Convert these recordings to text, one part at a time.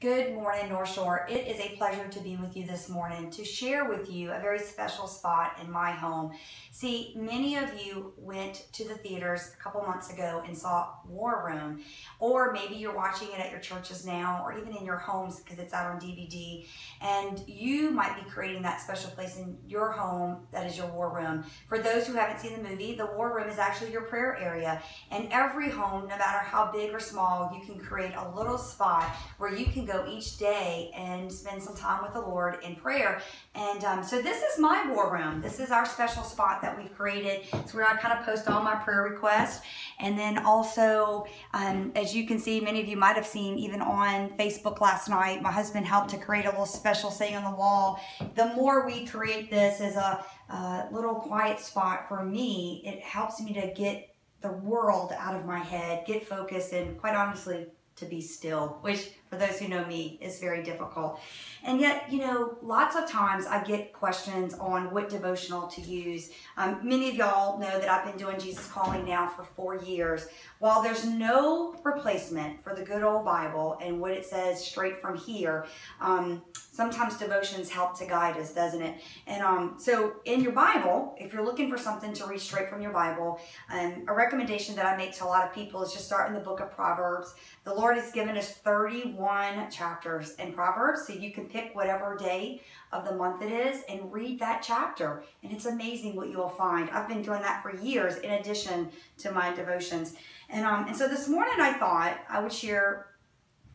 Good morning, North Shore. It is a pleasure to be with you this morning to share with you a very special spot in my home. See, many of you went to the theaters a couple months ago and saw War Room, or maybe you're watching it at your churches now, or even in your homes because it's out on DVD, and you might be creating that special place in your home that is your War Room. For those who haven't seen the movie, the War Room is actually your prayer area, and every home, no matter how big or small, you can create a little spot where you can go go each day and spend some time with the Lord in prayer. And um, so this is my war room. This is our special spot that we've created. It's where I kind of post all my prayer requests. And then also, um, as you can see, many of you might have seen even on Facebook last night, my husband helped to create a little special saying on the wall. The more we create this as a, a little quiet spot for me, it helps me to get the world out of my head, get focused, and quite honestly, to be still, which for those who know me is very difficult. And yet, you know, lots of times I get questions on what devotional to use. Um, many of y'all know that I've been doing Jesus Calling now for four years. While there's no replacement for the good old Bible and what it says straight from here, um, sometimes devotions help to guide us, doesn't it? And um, so in your Bible, if you're looking for something to read straight from your Bible, um, a recommendation that I make to a lot of people is just start in the book of Proverbs. The Lord has given us 31 chapters in Proverbs, so you can pick whatever day of the month it is and read that chapter. And it's amazing what you'll find. I've been doing that for years in addition to my devotions. And, um, and so this morning I thought I would share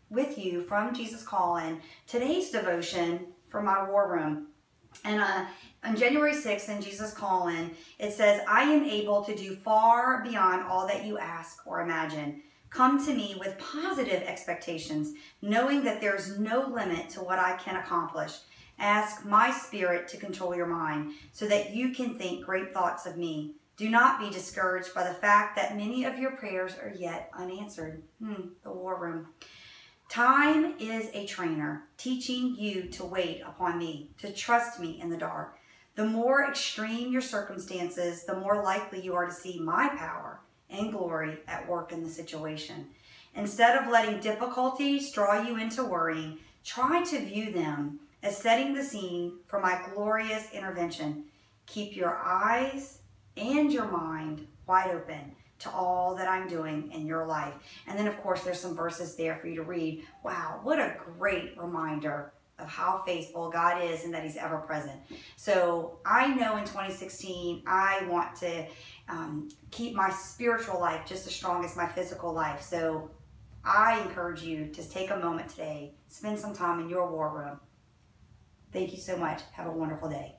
with you from Jesus Calling today's devotion for my war room. And uh, on January 6th in Jesus Calling, it says, I am able to do far beyond all that you ask or imagine. Come to me with positive expectations, knowing that there is no limit to what I can accomplish. Ask my spirit to control your mind so that you can think great thoughts of me. Do not be discouraged by the fact that many of your prayers are yet unanswered. Hmm, the war room. Time is a trainer, teaching you to wait upon me, to trust me in the dark. The more extreme your circumstances, the more likely you are to see my power and glory at work in the situation. Instead of letting difficulties draw you into worrying, try to view them as setting the scene for my glorious intervention. Keep your eyes and your mind wide open to all that I'm doing in your life. And then, of course, there's some verses there for you to read. Wow, what a great reminder of how faithful God is and that He's ever present. So I know in 2016, I want to um, keep my spiritual life just as strong as my physical life. So I encourage you to take a moment today, spend some time in your war room. Thank you so much. Have a wonderful day.